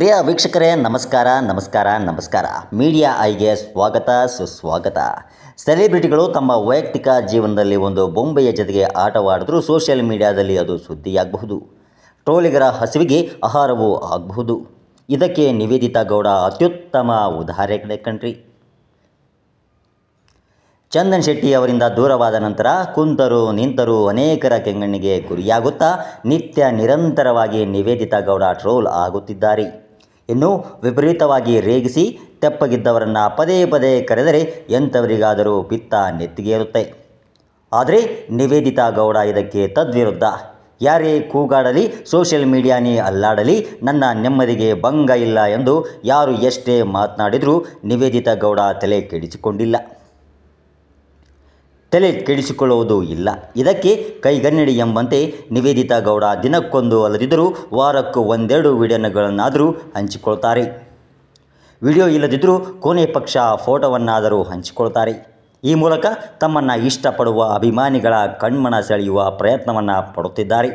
ಪ್ರಿಯ ವೀಕ್ಷಕರೇ, ನಮಸ್ಕಾರ ನಮಸ್ಕಾರ ನಮಸ್ಕಾರ. ಮೀಡಿಯಾ ಐಗೆ ಸ್ವಾಗತ, ಸುಸ್ವಾಗತ. ಸೆಲೆಬ್ರಿಟಿಗಳು ತಮ್ಮ ವೈಯಕ್ತಿಕ ಜೀವನದಲ್ಲಿ ಒಂದು ಬೊಂಬೆಯ ಜೊತೆಗೆ ಆಟವಾಡಿದ್ರೂ ಸೋಷಿಯಲ್ ಮೀಡಿಯಾದಲ್ಲಿ ಅದು ಸುದ್ದಿಯಾಗಬಹುದು. ಟ್ರೋಲಿಗರ ಹಸಿವಿಗೆ ಆಹಾರವೂ ಆಗಬಹುದು. ಇದಕ್ಕೆ ನಿವೇದಿತಾ ಗೌಡ ಅತ್ಯುತ್ತಮ ಉದಾಹರಣೆ ಕಣ್ರಿ. ಚಂದನ್ ಶೆಟ್ಟಿ ಅವರಿಂದ ದೂರವಾದ ನಂತರ ಕುಂತರು ನಿಂತರು ಅನೇಕರ ಕೆಂಗಣ್ಣಿಗೆ ಗುರಿಯಾಗುತ್ತಾ ನಿತ್ಯ ನಿರಂತರವಾಗಿ ನಿವೇದಿತಾ ಗೌಡ ಟ್ರೋಲ್ ಆಗುತ್ತಿದ್ದಾರೆ. ಇನ್ನು ವಿಪರೀತವಾಗಿ ರೇಗಿಸಿ ತೆಪ್ಪಗಿದ್ದವರನ್ನು ಪದೇ ಪದೇ ಕರೆದರೆ ಎಂಥವರಿಗಾದರೂ ಪಿತ್ತ ನೆತ್ತಿಗೇರುತ್ತೆ ಆದರೆ ನಿವೇದಿತಾ ಗೌಡ ಇದಕ್ಕೆ ತದ್ವಿರುದ್ಧ. ಯಾರೇ ಕೂಗಾಡಲಿ, ಸೋಷಿಯಲ್ ಮೀಡಿಯಾನೇ ಅಲ್ಲಾಡಲಿ, ನನ್ನ ನೆಮ್ಮದಿಗೆ ಭಂಗ ಇಲ್ಲ ಎಂದು ಯಾರು ಎಷ್ಟೇ ಮಾತನಾಡಿದರೂ ನಿವೇದಿತಾ ಗೌಡ ತಲೆ ಕೆಡಿಸಿಕೊಂಡಿಲ್ಲ. ತಲೆ ಕೆಡಿಸಿಕೊಳ್ಳುವುದು ಇಲ್ಲ. ಇದಕ್ಕೆ ಕೈಗನ್ನಡಿ ಎಂಬಂತೆ ನಿವೇದಿತಾ ಗೌಡ ದಿನಕ್ಕೊಂದು ಅಲ್ಲದಿದ್ದರೂ ವಾರಕ್ಕೂ ಒಂದೆರಡು ವಿಡಿಯೋಗಳನ್ನಾದರೂ ಹಂಚಿಕೊಳ್ತಾರೆ. ವಿಡಿಯೋ ಇಲ್ಲದಿದ್ದರೂ ಕೊನೆ ಪಕ್ಷ ಫೋಟೋವನ್ನಾದರೂ ಹಂಚಿಕೊಳ್ತಾರೆ. ಈ ಮೂಲಕ ತಮ್ಮನ್ನು ಇಷ್ಟಪಡುವ ಅಭಿಮಾನಿಗಳ ಕಣ್ಮನ ಸೆಳೆಯುವ ಪ್ರಯತ್ನವನ್ನು ಪಡುತ್ತಿದ್ದಾರೆ.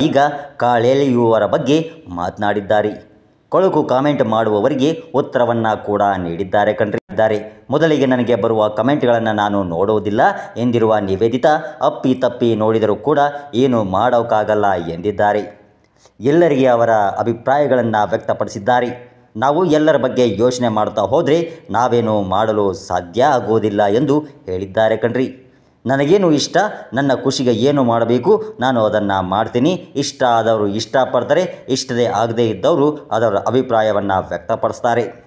ಈಗ ಕಾಳೆಳೆಯುವವರ ಬಗ್ಗೆ ಮಾತನಾಡಿದ್ದಾರೆ. ಕೊಳಕು ಕಾಮೆಂಟ್ ಮಾಡುವವರಿಗೆ ಉತ್ತರವನ್ನು ಕೂಡ ನೀಡಿದ್ದಾರೆ ಕಂಡಿದ್ದಾರೆ ಮೊದಲಿಗೆ ನನಗೆ ಬರುವ ಕಮೆಂಟ್ಗಳನ್ನು ನಾನು ನೋಡುವುದಿಲ್ಲ ಎಂದಿರುವ ನಿವೇದಿತಾ, ಅಪ್ಪಿ ತಪ್ಪಿ ನೋಡಿದರೂ ಕೂಡ ಏನು ಮಾಡೋಕ್ಕಾಗಲ್ಲ ಎಂದಿದ್ದಾರೆ. ಎಲ್ಲರಿಗೆ ಅವರ ಅಭಿಪ್ರಾಯಗಳನ್ನು ವ್ಯಕ್ತಪಡಿಸಿದ್ದಾರೆ. ನಾವು ಎಲ್ಲರ ಬಗ್ಗೆ ಯೋಚನೆ ಮಾಡ್ತಾ ಹೋದರೆ ನಾವೇನು ಮಾಡಲು ಸಾಧ್ಯ ಆಗುವುದಿಲ್ಲ ಎಂದು ಹೇಳಿದ್ದಾರೆ ಕಣ್ರಿ. ನನಗೇನು ಇಷ್ಟ? ನನ್ನ ಖುಷಿಗೆ ಏನು ಮಾಡಬೇಕು? ನಾನು ಅದನ್ನು ಮಾಡ್ತೀನಿ. ಇಷ್ಟ ಆದವರು ಇಷ್ಟಪಡ್ತಾರೆ, ಇಷ್ಟದೇ ಆಗದೇ ಇದ್ದವರು ಅದರ ಅಭಿಪ್ರಾಯವನ್ನು ವ್ಯಕ್ತಪಡಿಸ್ತಾರೆ.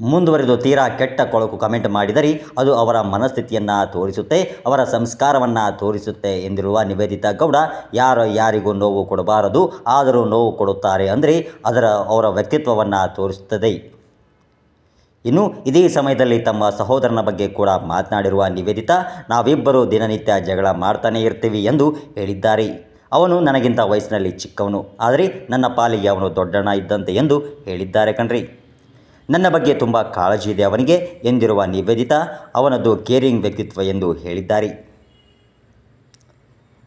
ಮುಂದುವರೆದು ತೀರಾ ಕೆಟ್ಟ ಕೊಳಕು ಕಮೆಂಟ್ ಮಾಡಿದರೆ ಅದು ಅವರ ಮನಸ್ಥಿತಿಯನ್ನು ತೋರಿಸುತ್ತೆ, ಅವರ ಸಂಸ್ಕಾರವನ್ನು ತೋರಿಸುತ್ತೆ ಎಂದಿರುವ ನಿವೇದಿತಾ ಗೌಡ, ಯಾರು ಯಾರಿಗೂ ನೋವು ಕೊಡಬಾರದು, ಆದರೂ ನೋವು ಕೊಡುತ್ತಾರೆ ಅಂದರೆ ಅದರ ಅವರ ವ್ಯಕ್ತಿತ್ವವನ್ನು ತೋರಿಸುತ್ತದೆ. ಇನ್ನು ಇದೇ ಸಮಯದಲ್ಲಿ ತಮ್ಮ ಸಹೋದರನ ಬಗ್ಗೆ ಕೂಡ ಮಾತನಾಡಿರುವ ನಿವೇದಿತಾ, ನಾವಿಬ್ಬರು ದಿನನಿತ್ಯ ಜಗಳ ಮಾಡ್ತಾನೇ ಇರ್ತೀವಿ ಎಂದು ಹೇಳಿದ್ದಾರೆ. ಅವನು ನನಗಿಂತ ವಯಸ್ಸಿನಲ್ಲಿ ಚಿಕ್ಕವನು, ಆದರೆ ನನ್ನ ಪಾಲಿಗೆ ಅವನು ದೊಡ್ಡಣ್ಣ ಇದ್ದಂತೆ ಎಂದು ಹೇಳಿದ್ದಾರೆ ಕಣ್ರಿ. ನನ್ನ ಬಗ್ಗೆ ತುಂಬ ಕಾಳಜಿ ಇದೆ ಅವನಿಗೆ ಎಂದಿರುವ ನಿವೇದಿತಾ ಅವನದ್ದು ಕೇರಿಂಗ್ ವ್ಯಕ್ತಿತ್ವ ಎಂದು ಹೇಳಿದ್ದಾರೆ.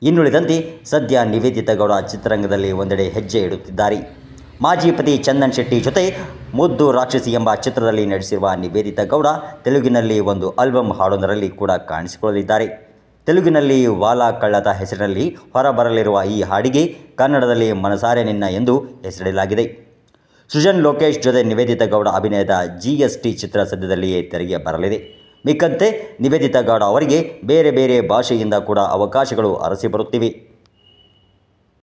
ಇನ್ನುಳಿದಂತೆ ಸದ್ಯ ನಿವೇದಿತ ಗೌಡ ಚಿತ್ರರಂಗದಲ್ಲಿ ಒಂದೆಡೆ ಹೆಜ್ಜೆ ಇಡುತ್ತಿದ್ದಾರೆ. ಮಾಜಿ ಪತಿ ಚಂದನ್ ಶೆಟ್ಟಿ ಜೊತೆ ಮುದ್ದು ರಾಕ್ಷಸಿ ಎಂಬ ಚಿತ್ರದಲ್ಲಿ ನಡೆಸಿರುವ ನಿವೇದಿತ ಗೌಡ ತೆಲುಗಿನಲ್ಲಿ ಒಂದು ಆಲ್ಬಮ್ ಹಾಡೊಂದರಲ್ಲಿ ಕೂಡ ಕಾಣಿಸಿಕೊಳ್ಳಲಿದ್ದಾರೆ. ತೆಲುಗಿನಲ್ಲಿ ವಾಲಾ ಕಳ್ಳದ ಹೆಸರಿನಲ್ಲಿ ಹೊರಬರಲಿರುವ ಈ ಹಾಡಿಗೆ ಕನ್ನಡದಲ್ಲಿ ಮನಸಾರೆ ನಿನ್ನ ಎಂದು ಹೆಸರಿಡಲಾಗಿದೆ. ಸೃಜನ್ ಲೋಕೇಶ್ ಜೊತೆ ನಿವೇದಿತ ಗೌಡ ಅಭಿನಯದ ಜಿ ಎಸ್ ಚಿತ್ರ ಸದ್ಯದಲ್ಲಿಯೇ ತೆರೆಗೆ ಬರಲಿದೆ. ಮಿಕ್ಕಂತೆ ನಿವೇದಿತ ಗೌಡ ಅವರಿಗೆ ಬೇರೆ ಬೇರೆ ಭಾಷೆಯಿಂದ ಕೂಡ ಅವಕಾಶಗಳು ಅರಸಿ ಬರುತ್ತಿವೆ.